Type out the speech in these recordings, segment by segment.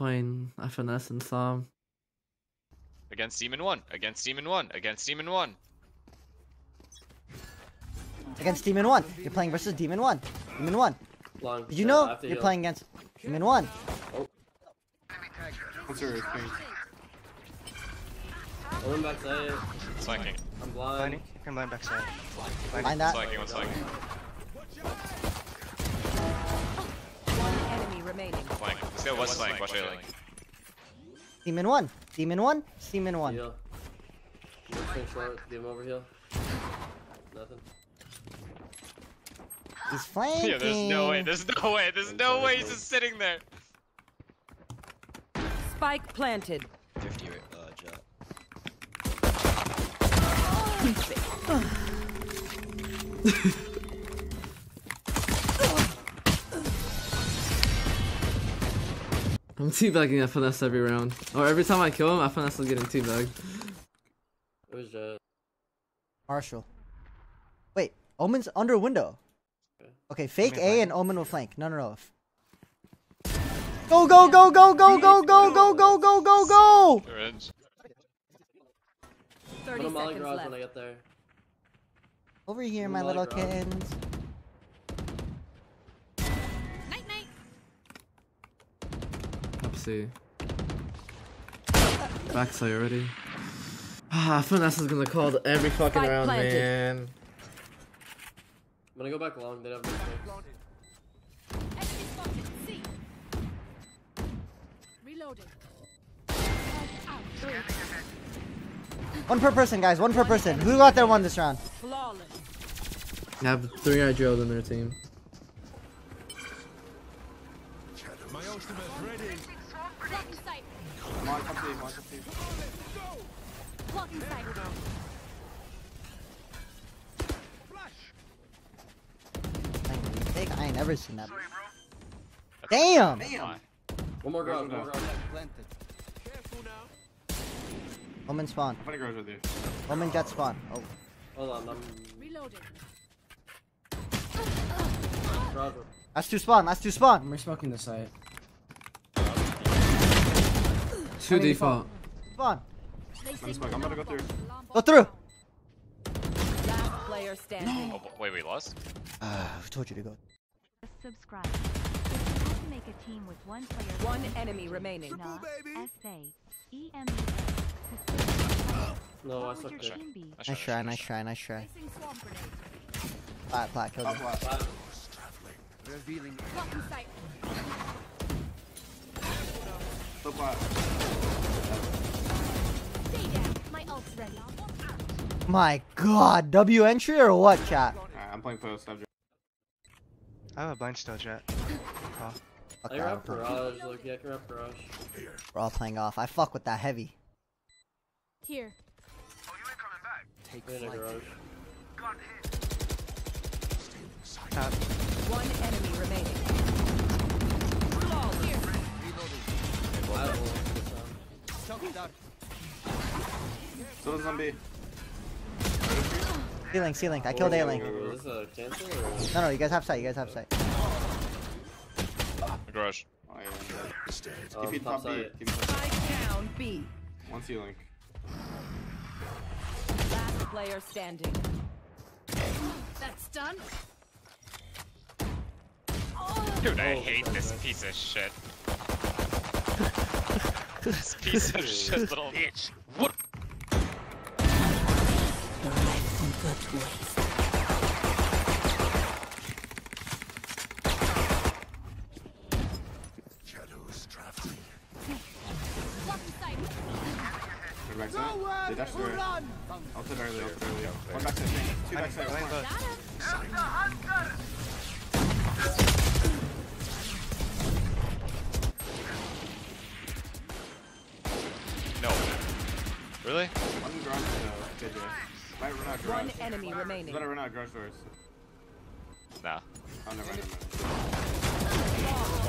playing FNS and s0m. Against Demon 1. Against Demon 1. Against Demon 1. Against Demon 1. You're playing versus Demon 1. Demon 1. Long. Did you know you're heal. playing against Demon 1? What's your experience? Omen backside. Flanking. I'm blind. Blinding. I'm blind backside. Find that. Flanking, one's flanking. One enemy remaining. Flank. This guy was flank. Watch A link. Demon 1. Demon 1. Demon 1. Heal. One swing short. Give over heal. Nothing. He's flanking. Yeah, there's no way. There's no way. There's no way he's just sitting there. Spike planted. 50 uh, Jett. I'm teabagging FNS every round. Or every time I kill him, FNS is getting teabagged. It was Jett. Marshal. Wait, Omen's under window. Okay, fake A and Omen will flank. No, no, no. Go, go, go, go, go, go, go, go, go, go, go, go! Orange. I'm 30 gonna molly seconds garage left. when I get there. Over here, my little Rob. kittens. C. Backside already. Ah, FNS is gonna call the- every fucking Spike round, planted. man. I'm gonna go back long. They have no sticks. Enemy spotted. C. Reloading. One per person, guys. One per person. Who got their one this round? Flawless. They have three eye drilled in their team. Blocking sight. Mark up safe, mark up safe. Blocking sight. I ain't never seen that. Damn! Damn! One more garage. One more garage. Omen spawn. I'm gonna garage with you. Omen Jett spawn. Oh. Hold on. I'm Reloading. That's two spawn. That's two spawn. I'm resmoking the site. Two default. Come on. Smoke. I'm gonna go through. Go through! player standing. No. Oh, wait, we lost? Uh, I told you to go. Subscribe. To make a team with one player. One enemy remaining. Triple, baby. No, I suck. Nice try, nice try, nice try. Alright, Plat, kill him. Revealing. Fucking sight. My god, W entry or what, chat? Right, I'm playing post. I've... I have a blind still, chat. Okay, We're all playing off. I fuck with that heavy. Here. Take Wait flight. Garage. Got hit. One enemy remaining. Here. Wow one. Good sound. So does zombie. Ceiling, ceiling. I killed A-Link. Is this a cancel or? No, no, you guys have sight. You guys have sight. Ah, Garage. Oh yeah. Oh, Give me top top B. side. Give me top Spike down B. One ceiling. Last player standing. That's done. Oh. Dude, I oh, hate this piece of shit. this piece of shit little bitch. waste. One backside thing. Two Really? Might run out garage. One enemy remaining. Better run out garage doors. Nah. Oh, never mind.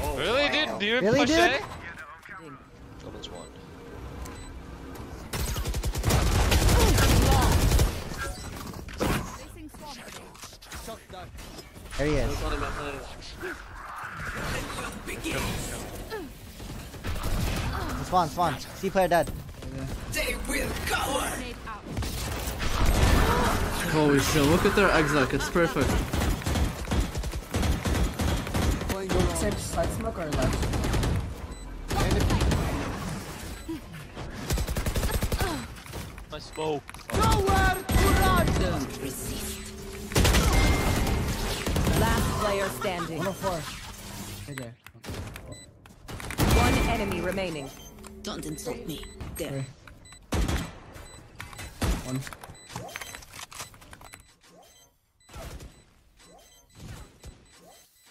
Oh, really, wow. dude? Do you really, push dude? A? Goblins one. There he is. Spawn, spawn. See player dead. They will cover. Holy shit, look at their exec, it's perfect. Side, side smoke or left? My smoke. Last player standing. 104. Right there. One enemy remaining. Don't insult me. There. One.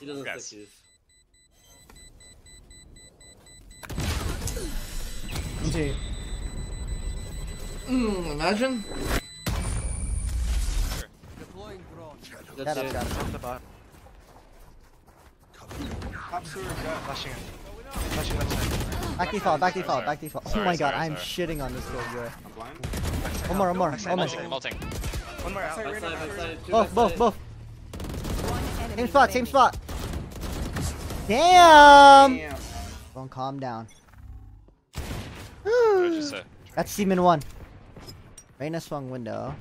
He doesn't Guys. stick these. MJ. Mm, imagine? That's Got up, it. got up. The bot. Top sewer, Jett. Flashing it. Flashing left side. Back default, back default, back default. Oh Sorry, my god, sorry, I'm sorry. shitting on this Killjoy. I'm blind. One more, one more. Backside, Omen. backside. Multing, multing. One more out. Backside, Backside, backside, Both, both, both. Same spot, same spot. Damn! Damn. Don't calm down. What did you say? That's Seaman 1. Reyna swung window.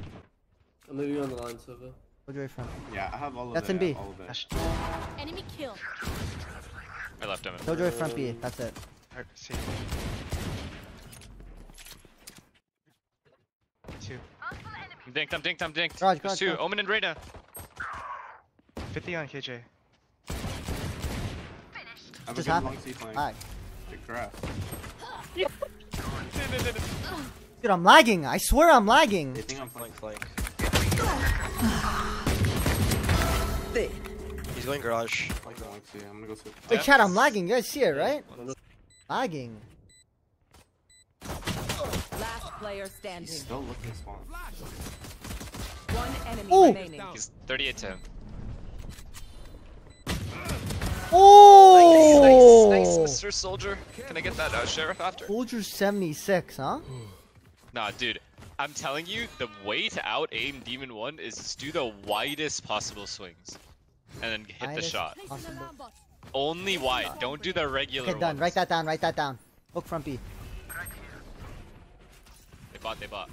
I'm leaving you on the line, Silva. Killjoy from? Yeah, I have all of That's it. in B. All of it. Enemy kill. I left him. Killjoy front B. That's it. Hard. C. Two. Dinked, I'm dinked, I'm dinked. Garage, There's garage, two. garage. Omen and Reyna. 50 on KJ. I have Just a good happened. long C flank. Lag. Good crap. Dude, I'm lagging. I swear I'm lagging. They think I'm flank. Flank, flank. He's going garage. I'm going long C. I'm gonna go C. Wait, chat, I'm lagging. You guys see it, right? Lagging. Last player He's still looking spawn. One enemy Ooh. remaining. He's 38 to him. Oh! Nice, nice, Mr. Soldier. Can I get that uh, sheriff after? Soldier 76, huh? Nah, dude. I'm telling you, the way to out aim Demon 1 is just do the widest possible swings. And then hit the shot. possible. Only wide. Don't do the regular Okay, done. ones. Write that down. Write that down. Hook front B. They bought, they bought.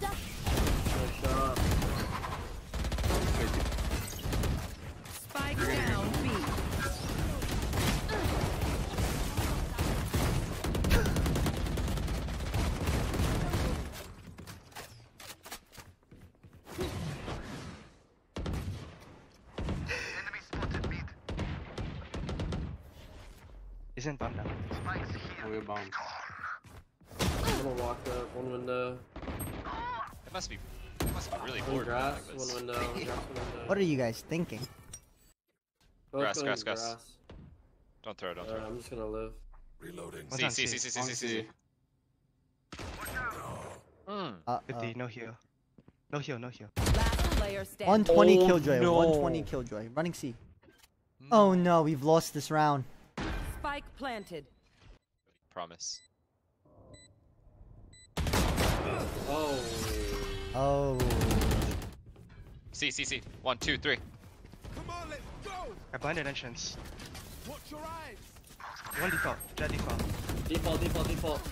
Nice shot. He's in bomb now. Oh, we have bomb. I'm gonna walk up. One window. It must be, it must be really One bored grass. like One window. Grass, one window. What are you guys thinking? Both Grass, going grass, grass. Don't throw, don't Alright, throw. I'm just gonna live. One's See, on see, C. see, see, Long see, see, C. see. Hmm. Uh, 50, no heal. No heal, no heal. Last player standing. 120 Oh, killjoy. no. 120 killjoy. Running C. Oh no, we've lost this round. Spike planted. Promise. Oh. Oh. See, see, see. One, two, three. I blinded entrance. One default. Jett default. Default, default, default.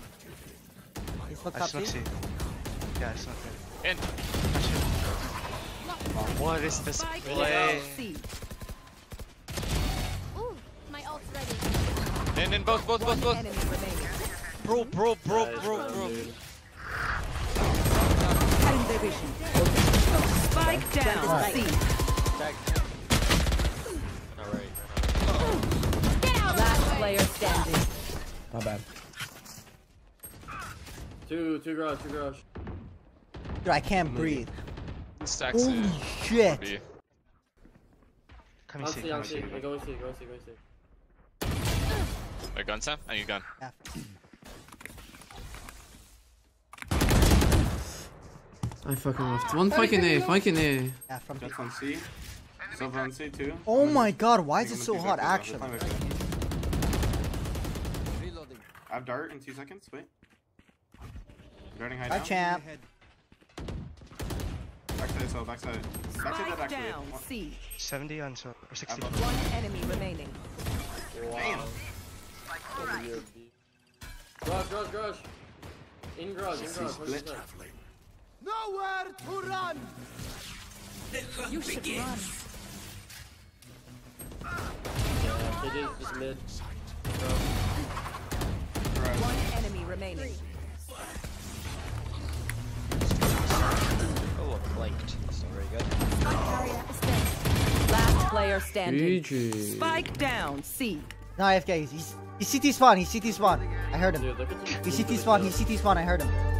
He's hooked I up smoke C. C. Yeah, I smoked it. In. Flash it. What is this Spike play? In, in, both, both, both, both. Enemy remaining. Bro, bro, bro, Nice bro, run, bro. Spike down Alright. Last player standing. My bad. Two, two garage, two garage. Dude, I can't breathe. Stacks Holy it. shit. B. Coming On C, C, on coming C. C. Go going C, going C, going C. Wait, gun Sam? I need gun. Yeah. I fucking left. One fucking A, fucking A. Yeah, from B. On C. Silver on C too. Oh my god, why is it so in two hot? seconds, Action. I'll play with it. I have dart in two seconds. Wait. Darting high Hi, down. champ. Backside, so backside. Backside, Spike that backside. down C. 70 on so or 60. One enemy remaining. Wow. Open your B. Garage, garage, garage. In garage, in garage. split. 100%. Nowhere to run! You should run. Yeah, KJ's just mid. One enemy remaining. Oh, I'm flanked. That's not very good. Last player standing. GG. Spike down. C. No, AFK. He's, he's CT spawn. He's CT spawn. I heard him. Dude, look at the He's CT spawn. He's CT spawn. I heard him.